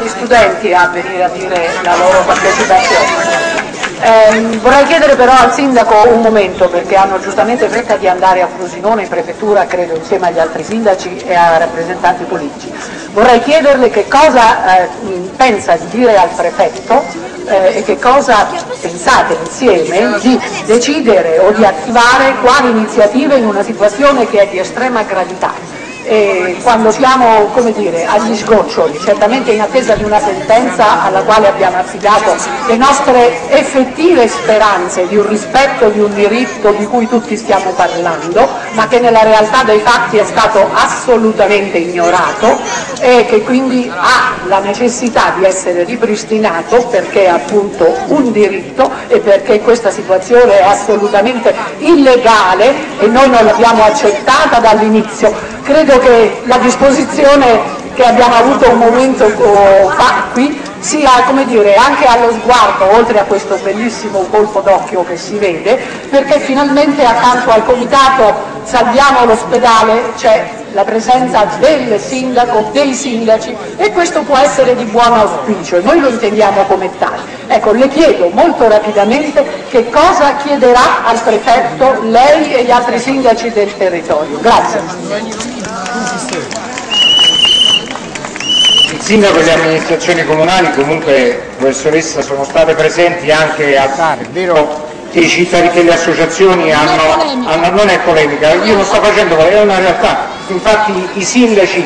gli studenti a venire a dire la loro partecipazione. Eh, vorrei chiedere però al Sindaco un momento perché hanno giustamente fretta di andare a Frosinone in prefettura, credo insieme agli altri sindaci e a rappresentanti politici. Vorrei chiederle che cosa eh, pensa di dire al prefetto eh, e che cosa pensate insieme di decidere o di attivare quali iniziative in una situazione che è di estrema gravità e quando siamo dire, agli sgoccioli, certamente in attesa di una sentenza alla quale abbiamo affidato le nostre effettive speranze di un rispetto di un diritto di cui tutti stiamo parlando, ma che nella realtà dei fatti è stato assolutamente ignorato e che quindi ha la necessità di essere ripristinato perché è appunto un diritto e perché questa situazione è assolutamente illegale e noi non l'abbiamo accettata dall'inizio credo che la disposizione che abbiamo avuto un momento fa qui sia come dire, anche allo sguardo, oltre a questo bellissimo colpo d'occhio che si vede, perché finalmente accanto al comitato Salviamo l'ospedale c'è la presenza del sindaco, dei sindaci e questo può essere di buon auspicio e noi lo intendiamo come tale. Ecco, le chiedo molto rapidamente che cosa chiederà al prefetto lei e gli altri sindaci del territorio. Grazie. Il sindaco e le amministrazioni comunali comunque, professoressa, sono state presenti anche a vero? Che, che le associazioni hanno, hanno, non è polemica, io non sto facendo polemica, è una realtà, infatti i sindaci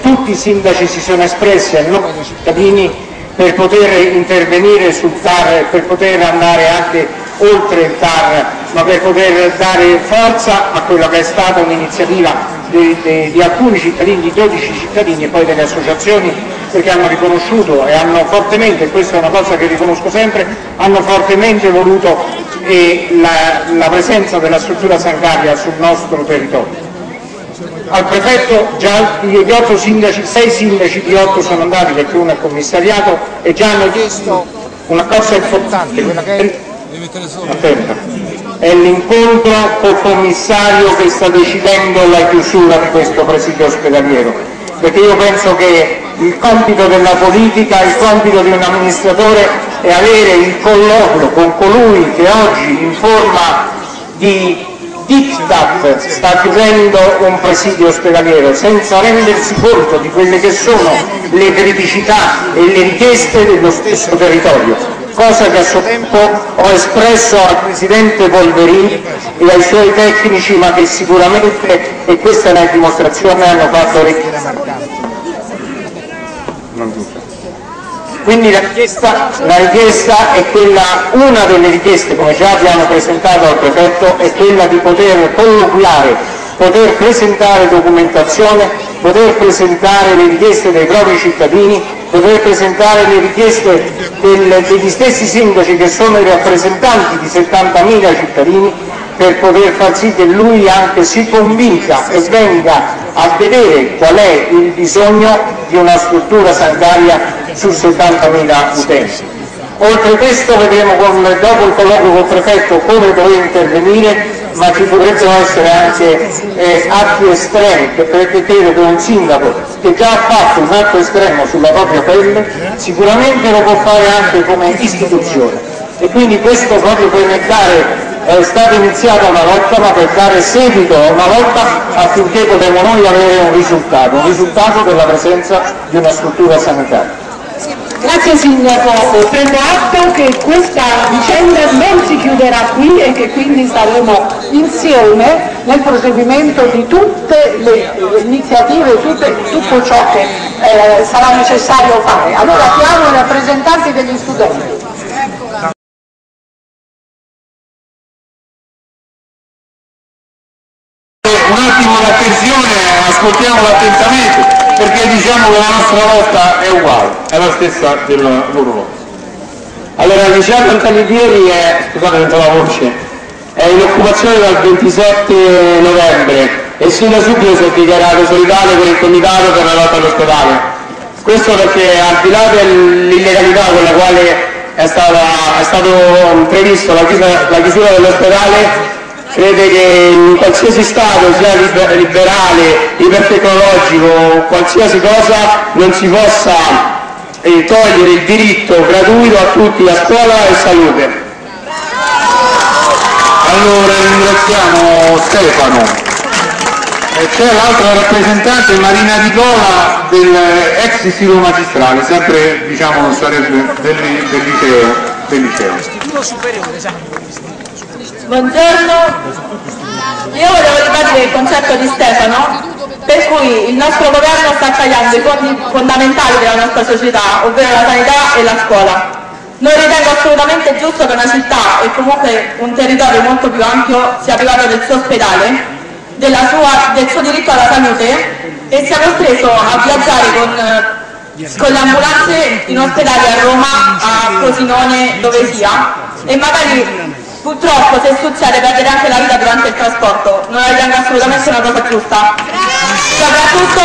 tutti i sindaci si sono espressi a nome dei cittadini per poter intervenire sul TAR, per poter andare anche oltre il TAR, ma per poter dare forza a quella che è stata un'iniziativa di, di, di, alcuni cittadini, di 12 cittadini e poi delle associazioni perché hanno riconosciuto e hanno fortemente, questa è una cosa che riconosco sempre, hanno fortemente voluto eh, la, la presenza della struttura sanitaria sul nostro territorio. Al prefetto già gli otto sindaci, sei sindaci di otto sono andati perché uno è commissariato e già hanno chiesto una cosa importante, quella che è... Attenta è l'incontro col commissario che sta decidendo la chiusura di questo presidio ospedaliero, perché io penso che il compito della politica, il compito di un amministratore è avere il colloquio con colui che oggi in forma di diktat sta chiudendo un presidio ospedaliero senza rendersi conto di quelle che sono le criticità e le richieste dello stesso territorio cosa che a suo tempo ho espresso al Presidente Polverini e ai suoi tecnici, ma che sicuramente, e questa è una dimostrazione, hanno fatto orecchie Quindi la richiesta, la richiesta, è quella, una delle richieste, come già abbiamo presentato al prefetto, è quella di poter colloquiare, poter presentare documentazione, poter presentare le richieste dei propri cittadini poter presentare le richieste del, degli stessi sindaci che sono i rappresentanti di 70.000 cittadini per poter far sì che lui anche si convinca e venga a vedere qual è il bisogno di una struttura sanitaria su 70.000 utenti. Oltre questo vedremo con, dopo il colloquio col prefetto come dover intervenire ma ci potrebbero essere anche eh, atti estremi, perché credo che un sindaco che già ha fatto un atto estremo sulla propria pelle sicuramente lo può fare anche come istituzione e quindi questo proprio per dare è stata iniziata una lotta ma per dare seguito a una lotta affinché potremo noi avere un risultato, un risultato della presenza di una struttura sanitaria. Grazie Sindaco, prendo atto che questa vicenda non si chiuderà qui e che quindi saremo insieme nel proseguimento di tutte le iniziative, tutte, tutto ciò che eh, sarà necessario fare. Allora chiamo i rappresentanti degli studenti. Attimo l'attenzione, ascoltiamolo attentamente perché diciamo che la nostra lotta è uguale, è la stessa del loro lotta. Allora Luciano Antalivieri è, scusate non la voce, è in occupazione dal 27 novembre e sin da subito si è dichiarato solidale per il comitato per la lotta all'ospedale. Questo perché al di là dell'illegalità con la quale è, stata, è stato previsto la chiusura, la chiusura dell'ospedale crede che in qualsiasi stato, sia liberale, ipertecnologico qualsiasi cosa, non si possa eh, togliere il diritto gratuito a tutti a scuola e salute. Allora ringraziamo Stefano. E c'è l'altra rappresentante Marina Di Cola del ex istituto magistrale, sempre diciamo del, del, del liceo. Del liceo. Buongiorno, io volevo ribattere il concetto di Stefano per cui il nostro governo sta tagliando i fondi fondamentali della nostra società, ovvero la sanità e la scuola. Non ritengo assolutamente giusto che una città e comunque un territorio molto più ampio sia privato del suo ospedale sua, del suo diritto alla salute e sia costretto a viaggiare con, con le ambulanze in ospedale a Roma, a Cosinone, dove sia e magari purtroppo se succede perdere anche la vita durante il trasporto non la assolutamente una cosa giusta soprattutto,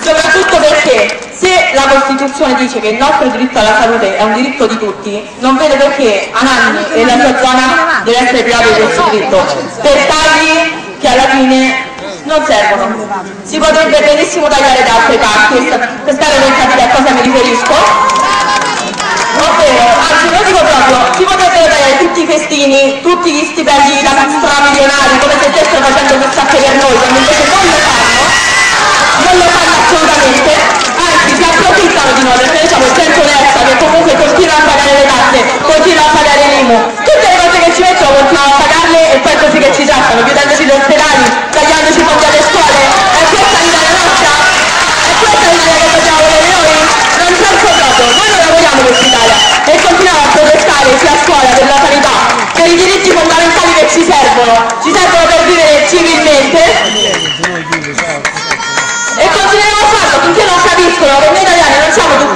soprattutto perché se la Costituzione dice che il nostro diritto alla salute è un diritto di tutti, non vedo perché Anagni e la sua zona deve essere privato di questo diritto, per tagli che alla fine non servono. Si potrebbe benissimo tagliare da altre parti, spero che capite a cosa mi riferisco. Ovvero, anzi lo dico proprio, si potrebbero tagliare tutti i festini, tutti gli stipendi da stramilionari,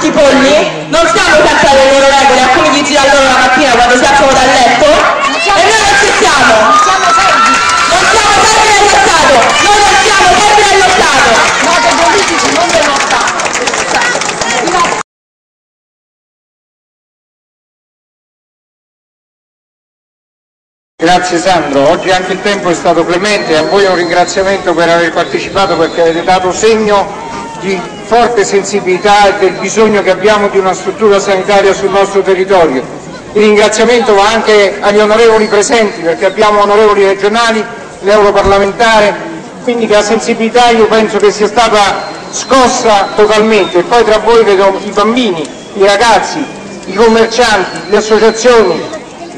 non siamo tutti polli, non stiamo sempre alle loro regole, a come gli gira loro la mattina quando si alzano dal letto? E noi non ci siamo. Non siamo servi dello Stato, noi non siamo servi dello Stato. No, dei politici, non dello Stato. Grazie Sandro, oggi anche il tempo è stato clemente, a voi un ringraziamento per aver partecipato perché avete dato segno di forte sensibilità e del bisogno che abbiamo di una struttura sanitaria sul nostro territorio. Il ringraziamento va anche agli onorevoli presenti perché abbiamo onorevoli regionali, l'europarlamentare, quindi la sensibilità io penso che sia stata scossa totalmente. E poi tra voi vedo i bambini, i ragazzi, i commercianti, le associazioni,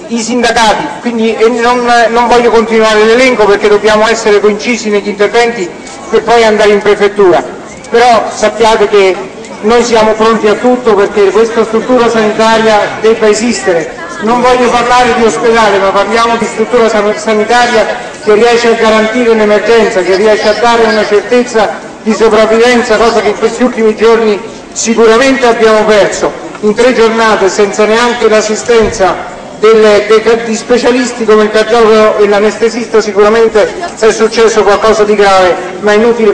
i sindacati, quindi non, non voglio continuare l'elenco perché dobbiamo essere concisi negli interventi per poi andare in prefettura, però sappiate che noi siamo pronti a tutto perché questa struttura sanitaria debba esistere. Non voglio parlare di ospedale, ma parliamo di struttura sanitaria che riesce a garantire un'emergenza, che riesce a dare una certezza di sopravvivenza, cosa che in questi ultimi giorni sicuramente abbiamo perso. In tre giornate senza neanche l'assistenza delle, dei, di specialisti come il cardiologo e l'anestesista sicuramente è successo qualcosa di grave, ma è inutile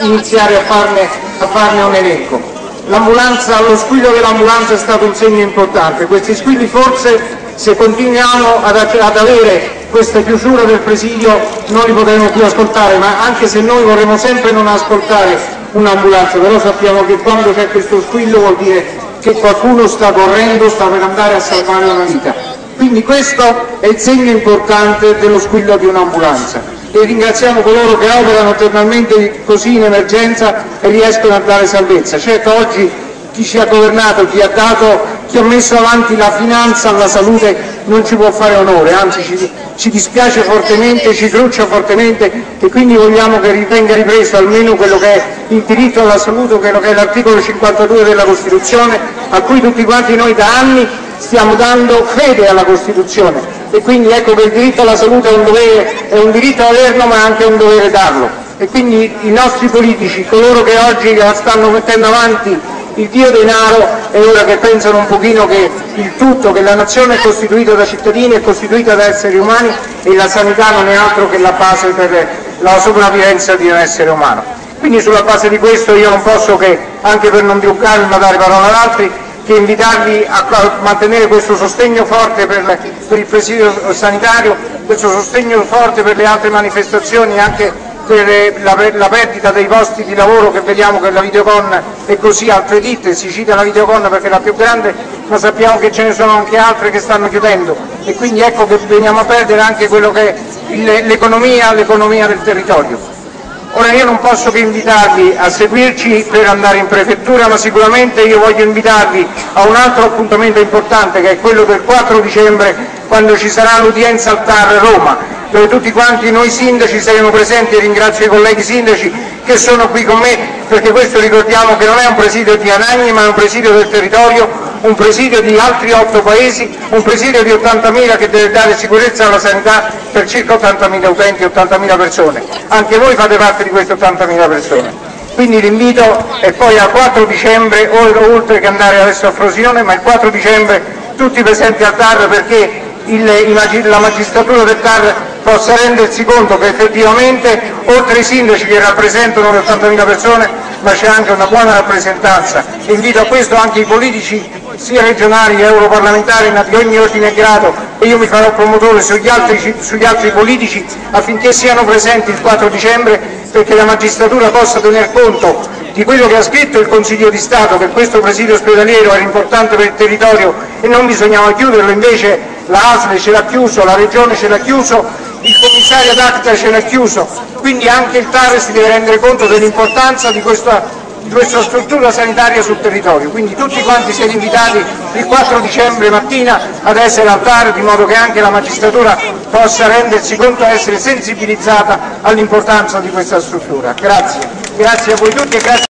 iniziare a farne, a farne un elenco. lo squillo dell'ambulanza è stato un segno importante, questi squilli forse se continuiamo ad, ad avere questa chiusura del presidio non li potremo più ascoltare, ma anche se noi vorremmo sempre non ascoltare un'ambulanza, però sappiamo che quando c'è questo squillo vuol dire che qualcuno sta correndo, sta per andare a salvare una vita. Quindi questo è il segno importante dello squillo di un'ambulanza e ringraziamo coloro che operano giornalmente così in emergenza e riescono a dare salvezza. Certo oggi chi ci ha governato, chi ha, dato, chi ha messo avanti la finanza alla salute non ci può fare onore, anzi ci, ci dispiace fortemente, ci cruccia fortemente e quindi vogliamo che venga ripreso almeno quello che è il diritto alla salute, quello che è l'articolo 52 della Costituzione, a cui tutti quanti noi da anni stiamo dando fede alla Costituzione e quindi ecco che il diritto alla salute è un, dovere, è un diritto averlo ma anche un dovere darlo e quindi i nostri politici, coloro che oggi stanno mettendo avanti il dio denaro è ora che pensano un pochino che il tutto, che la nazione è costituita da cittadini, è costituita da esseri umani e la sanità non è altro che la base per la sopravvivenza di un essere umano. Quindi sulla base di questo io non posso che, anche per non truccarmi ma dare parola ad altri, che invitarvi a, mantenere questo sostegno forte per, per, il presidio sanitario, questo sostegno forte per le altre manifestazioni anche per la, la, perdita dei posti di lavoro che vediamo che la Videocon è così, altre ditte, si cita la Videocon perché è la più grande, ma sappiamo che ce ne sono anche altre che stanno chiudendo e quindi ecco che veniamo a perdere anche quello che è l'economia del territorio. Ora io non posso che invitarvi a seguirci per andare in prefettura, ma sicuramente io voglio invitarvi a un altro appuntamento importante che è quello del 4 dicembre quando ci sarà l'udienza al TAR Roma, dove tutti quanti noi sindaci saremo presenti e ringrazio i colleghi sindaci che sono qui con me perché questo ricordiamo che non è un presidio di Anagni ma è un presidio del territorio un presidio di altri otto paesi, un presidio di 80.000 che deve dare sicurezza alla sanità per circa 80.000 utenti, 80.000 persone. Anche voi fate parte di queste 80.000 persone. Quindi l'invito è poi al 4 dicembre, oltre che andare adesso a Frosinone, ma il 4 dicembre tutti presenti al TAR perché il, la magistratura del TAR possa rendersi conto che effettivamente oltre ai sindaci che rappresentano le 80.000 persone ma c'è anche una buona rappresentanza. Invito a questo anche i politici sia regionali che europarlamentari di ogni ordine e grado e io mi farò promotore sugli altri, sugli altri politici affinché siano presenti il 4 dicembre perché la magistratura possa tener conto di quello che ha scritto il Consiglio di Stato che questo presidio ospedaliero era importante per il territorio e non bisognava chiuderlo, invece la ASLE ce l'ha chiuso, la Regione ce l'ha chiuso, il commissario d'Acta ce l'ha chiuso, quindi anche il TAR si deve rendere conto dell'importanza di questa questa struttura sanitaria sul territorio, quindi tutti quanti siete invitati il 4 dicembre mattina ad essere al TAR di modo che anche la magistratura possa rendersi conto e essere sensibilizzata all'importanza di questa struttura. Grazie, grazie a voi tutti e grazie